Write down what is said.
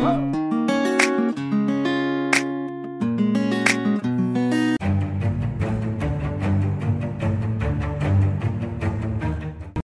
Huh?